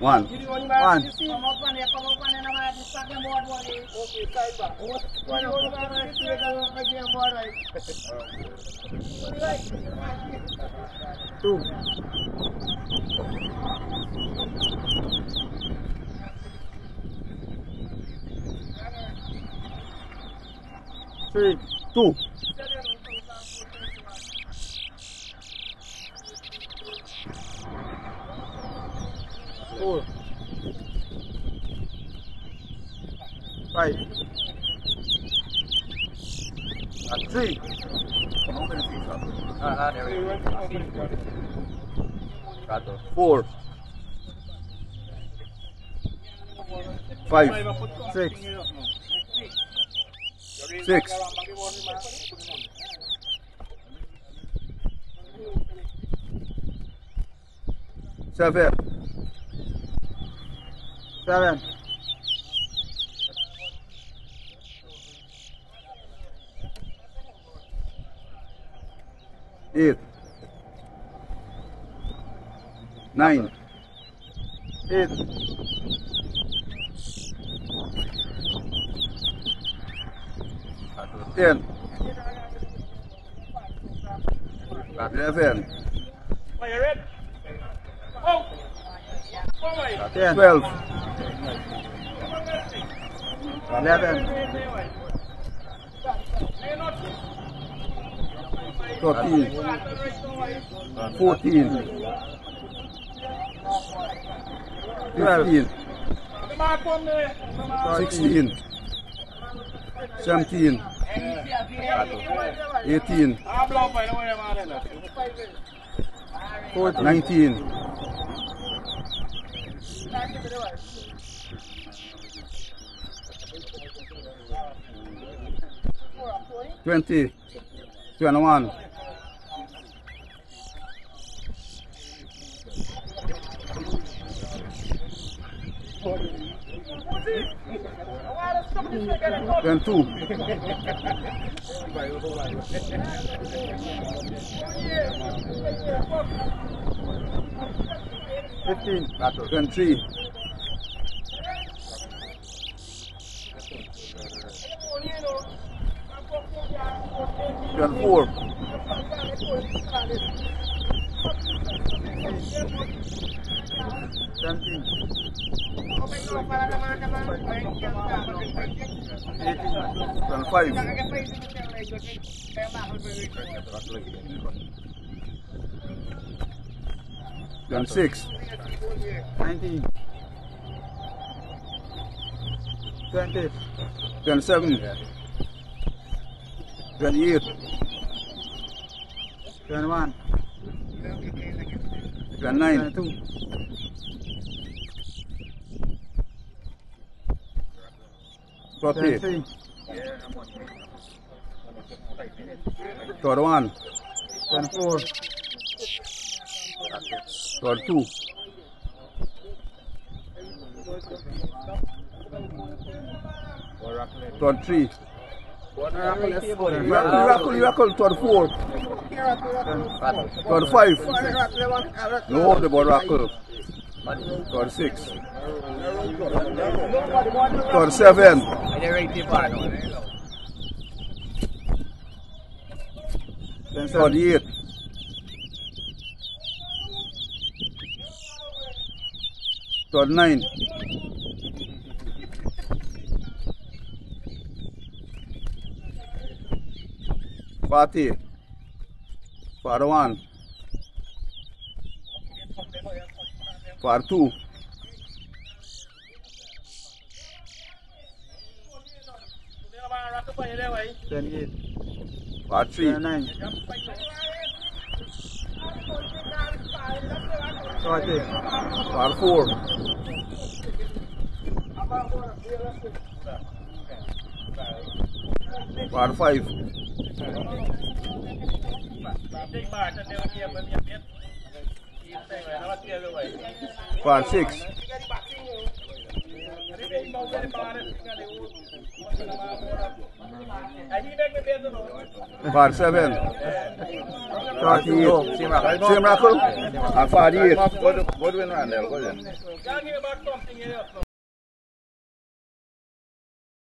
One. One. Two. Three. Two. Four. Five. Three. Four. Five. Six. Six. Seven seven. Eight. Nine. Eight. Ten. Eleven. Twelve. 11. Thirteen. Fourteen. Fifteen. Sixteen. Seventeen. Eighteen. Nineteen. 20, 21. And two. Fifteen. Twenty-three. champion four. Something. 26 19 20 27 गलीर शर्मान गन्नाइन कॉफ़ी चौरवान कनपुर चौरतू चौथी Miracle, miracle, miracle. Thirty-four. No, the miracle. Thirty-six. Thirty-seven. Thirty-eight. Thirty-nine. Fatih, Farwan, Fartu. Ten eight. Part three. Ten nine. Sorted. Part four. Part five. Forty-six. Forty-seven. 48. No, same raffle. Same raffle? And 48. Go to- go to win one there, go then.